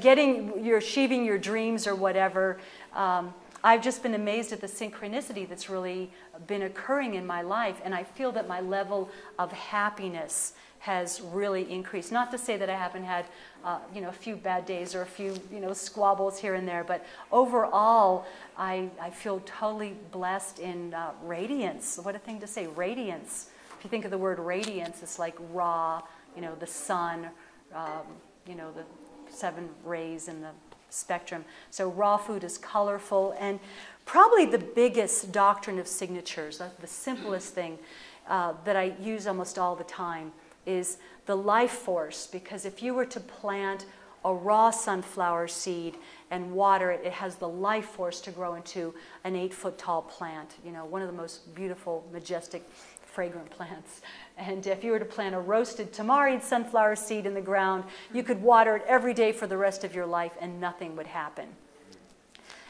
getting, you're achieving your dreams or whatever. Um, I've just been amazed at the synchronicity that's really been occurring in my life, and I feel that my level of happiness has really increased. Not to say that I haven't had, uh, you know, a few bad days or a few, you know, squabbles here and there, but overall, I, I feel totally blessed in uh, radiance. What a thing to say, radiance. If you think of the word radiance, it's like raw, you know, the sun, um, you know, the seven rays in the spectrum. So raw food is colorful and probably the biggest doctrine of signatures, the simplest thing uh, that I use almost all the time is the life force because if you were to plant a raw sunflower seed and water it, it has the life force to grow into an eight foot tall plant. You know, one of the most beautiful, majestic, fragrant plants. And if you were to plant a roasted tamari sunflower seed in the ground, you could water it every day for the rest of your life and nothing would happen.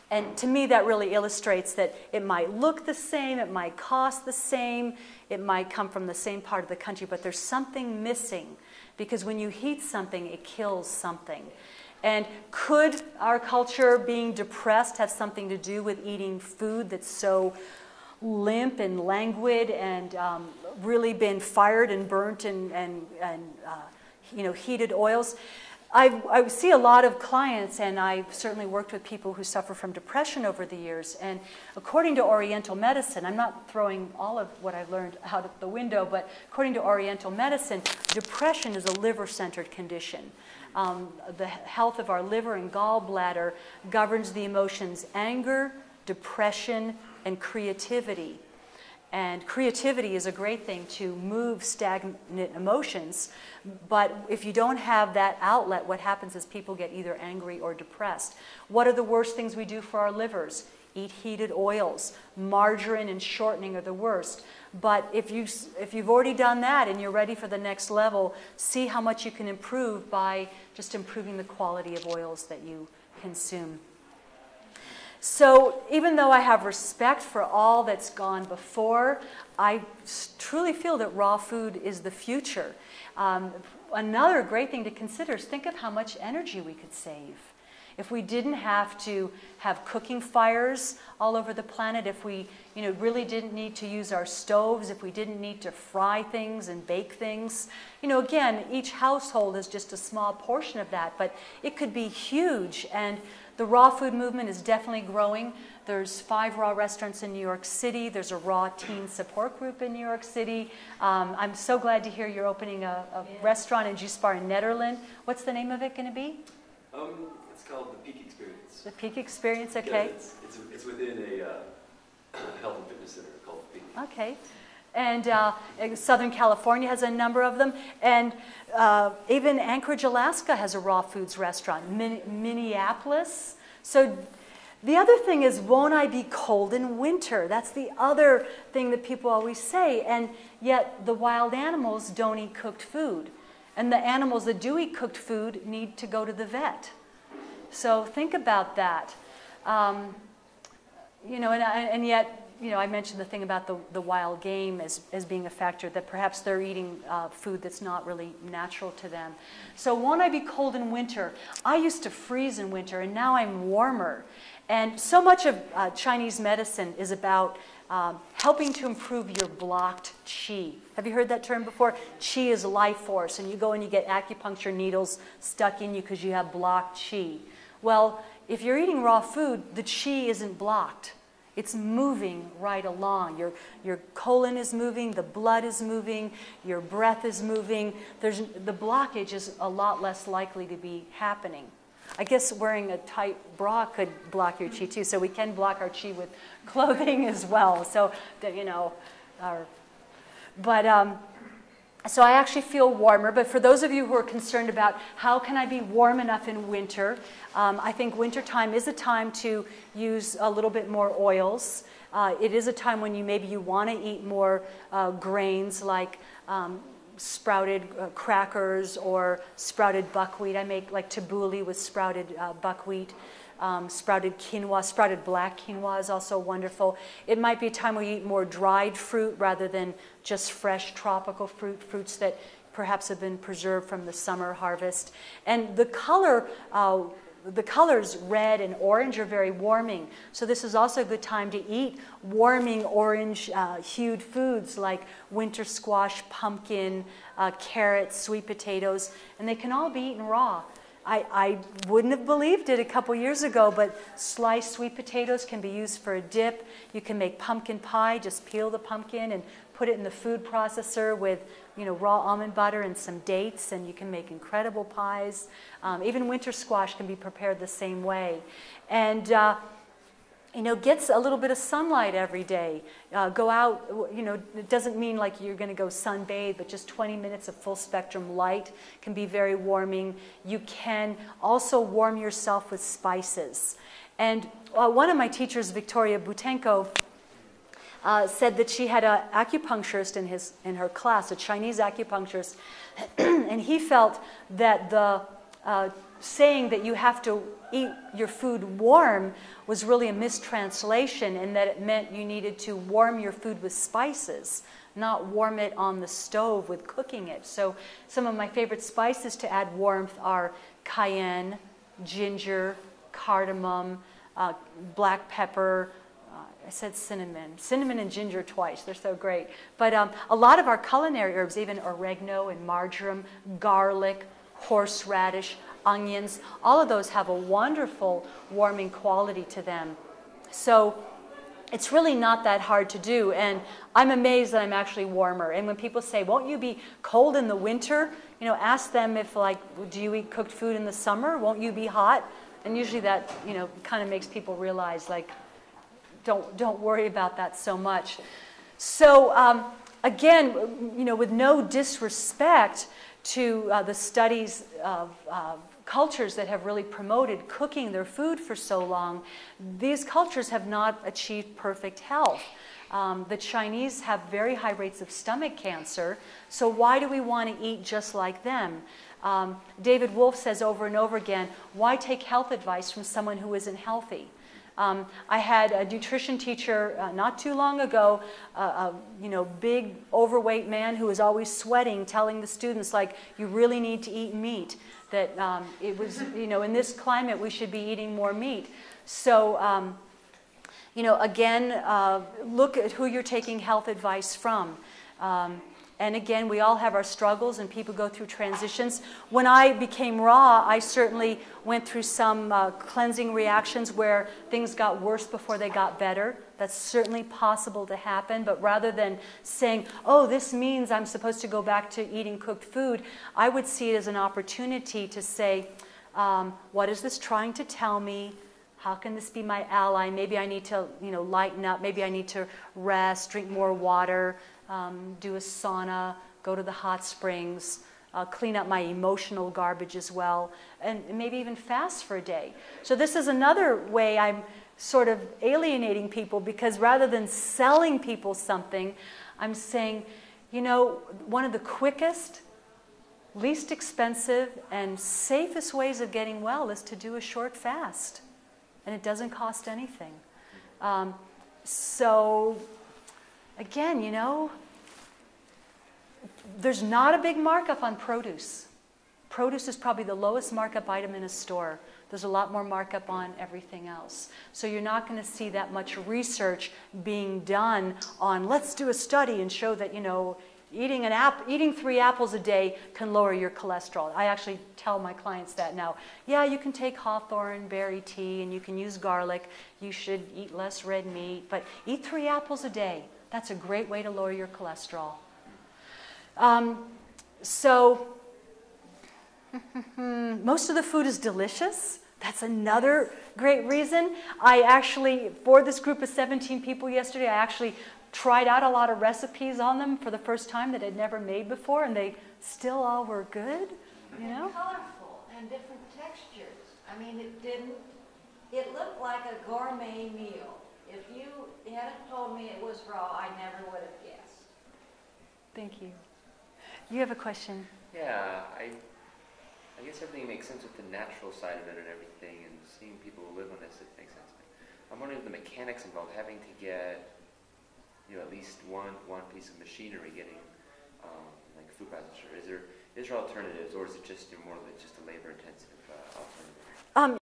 And to me, that really illustrates that it might look the same, it might cost the same, it might come from the same part of the country, but there's something missing because when you heat something, it kills something. And could our culture being depressed have something to do with eating food that's so limp and languid and um, really been fired and burnt and, and, and uh, you know, heated oils? I, I, see a lot of clients, and I've certainly worked with people who suffer from depression over the years. And according to Oriental medicine, I'm not throwing all of what I've learned out of the window, but according to Oriental medicine, depression is a liver centered condition. Um, the health of our liver and gallbladder governs the emotions anger, depression, and creativity. And creativity is a great thing to move stagnant emotions. But if you don't have that outlet, what happens is people get either angry or depressed. What are the worst things we do for our livers? Eat heated oils. Margarine and shortening are the worst. But if, you, if you've already done that and you're ready for the next level, see how much you can improve by just improving the quality of oils that you consume. So even though I have respect for all that's gone before, I truly feel that raw food is the future. Um, another great thing to consider is think of how much energy we could save. If we didn't have to have cooking fires all over the planet, if we you know, really didn't need to use our stoves, if we didn't need to fry things and bake things, you know, again, each household is just a small portion of that, but it could be huge. And the raw food movement is definitely growing. There's five raw restaurants in New York City. There's a raw teen support group in New York City. Um, I'm so glad to hear you're opening a, a yeah. restaurant in Juicebar in Nederland. What's the name of it going to be? Um, it's called the Peak Experience. The Peak Experience, okay. Yeah, it's, it's, it's, within a uh, health and fitness center called Peak. Okay and uh, Southern California has a number of them, and uh, even Anchorage, Alaska has a raw foods restaurant. Min Minneapolis. So the other thing is, won't I be cold in winter? That's the other thing that people always say, and yet the wild animals don't eat cooked food, and the animals that do eat cooked food need to go to the vet. So think about that. Um, you know, and, and yet you know, I mentioned the thing about the, the wild game as, as being a factor, that perhaps they're eating uh, food that's not really natural to them. So won't I be cold in winter? I used to freeze in winter, and now I'm warmer. And so much of uh, Chinese medicine is about um, helping to improve your blocked qi. Have you heard that term before? Qi is life force, and you go and you get acupuncture needles stuck in you because you have blocked qi. Well, if you're eating raw food, the qi isn't blocked. It's moving right along. Your, your colon is moving, the blood is moving, your breath is moving. There's, the blockage is a lot less likely to be happening. I guess wearing a tight bra could block your chi too, so we can block our chi with clothing as well. So, you know, our, but um, so I actually feel warmer, but for those of you who are concerned about how can I be warm enough in winter, um, I think wintertime is a time to use a little bit more oils. Uh, it is a time when you maybe you want to eat more uh, grains like um, sprouted uh, crackers or sprouted buckwheat. I make like tabbouleh with sprouted uh, buckwheat um, sprouted quinoa, sprouted black quinoa is also wonderful. It might be a time where you eat more dried fruit rather than just fresh tropical fruit, fruits that perhaps have been preserved from the summer harvest. And the color, uh, the colors red and orange are very warming. So this is also a good time to eat warming orange uh, hued foods like winter squash, pumpkin, uh, carrots, sweet potatoes, and they can all be eaten raw. I, I wouldn't have believed it a couple years ago, but sliced sweet potatoes can be used for a dip. You can make pumpkin pie, just peel the pumpkin and put it in the food processor with you know, raw almond butter and some dates, and you can make incredible pies. Um, even winter squash can be prepared the same way. And uh, you know, gets a little bit of sunlight every day. Uh, go out, you know, it doesn't mean like you're going to go sunbathe, but just 20 minutes of full spectrum light can be very warming. You can also warm yourself with spices. And uh, one of my teachers, Victoria Boutenko, uh, said that she had an acupuncturist in, his, in her class, a Chinese acupuncturist, and he felt that the uh, saying that you have to eat your food warm was really a mistranslation and that it meant you needed to warm your food with spices, not warm it on the stove with cooking it. So, some of my favorite spices to add warmth are cayenne, ginger, cardamom, uh, black pepper. Uh, I said cinnamon, cinnamon and ginger twice. They're so great. But um, a lot of our culinary herbs, even oregano and marjoram, garlic, horseradish, onions, all of those have a wonderful warming quality to them. So it's really not that hard to do. And I'm amazed that I'm actually warmer. And when people say, won't you be cold in the winter? You know, ask them if like, do you eat cooked food in the summer? Won't you be hot? And usually that, you know, kind of makes people realize like, don't, don't worry about that so much. So um, again, you know, with no disrespect to uh, the studies of uh, cultures that have really promoted cooking their food for so long, these cultures have not achieved perfect health. Um, the Chinese have very high rates of stomach cancer, so why do we want to eat just like them? Um, David Wolfe says over and over again, why take health advice from someone who isn't healthy? Um, I had a nutrition teacher uh, not too long ago, uh, a you know big overweight man who was always sweating, telling the students like, "You really need to eat meat." that um, it was, you know, in this climate, we should be eating more meat. So, um, you know, again, uh, look at who you're taking health advice from. And again, we all have our struggles and people go through transitions. When I became raw, I certainly went through some uh, cleansing reactions where things got worse before they got better. That's certainly possible to happen, but rather than saying, oh, this means I'm supposed to go back to eating cooked food, I would see it as an opportunity to say, um, what is this trying to tell me? How can this be my ally? Maybe I need to, you know, lighten up. Maybe I need to rest, drink more water um, do a sauna, go to the hot springs, uh, clean up my emotional garbage as well, and maybe even fast for a day. So, this is another way I'm sort of alienating people because rather than selling people something, I'm saying, you know, one of the quickest, least expensive, and safest ways of getting well is to do a short fast. And it doesn't cost anything. Um, so Again, you know, there's not a big markup on produce. Produce is probably the lowest markup item in a store. There's a lot more markup on everything else. So you're not going to see that much research being done on let's do a study and show that, you know, eating, an app, eating three apples a day can lower your cholesterol. I actually tell my clients that now. Yeah, you can take hawthorn berry tea and you can use garlic. You should eat less red meat, but eat three apples a day. That's a great way to lower your cholesterol. Um, so, most of the food is delicious. That's another great reason. I actually, for this group of 17 people yesterday, I actually tried out a lot of recipes on them for the first time that I'd never made before, and they still all were good. You know? And colorful and different textures. I mean, it didn't. It looked like a gourmet meal. If you hadn't told me it was raw, I never would have guessed. Thank you. You have a question? Yeah, I, I guess everything makes sense with the natural side of it and everything, and seeing people who live on this, it makes sense. I'm wondering if the mechanics involved, having to get, you know, at least one one piece of machinery getting um, like food processor? Is there is there alternatives, or is it just more like just a labor intensive uh, alternative? Um,